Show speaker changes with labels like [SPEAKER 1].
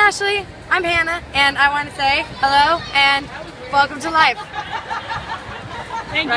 [SPEAKER 1] Ashley, I'm Hannah, and I want to say hello and welcome to life.
[SPEAKER 2] Thank you.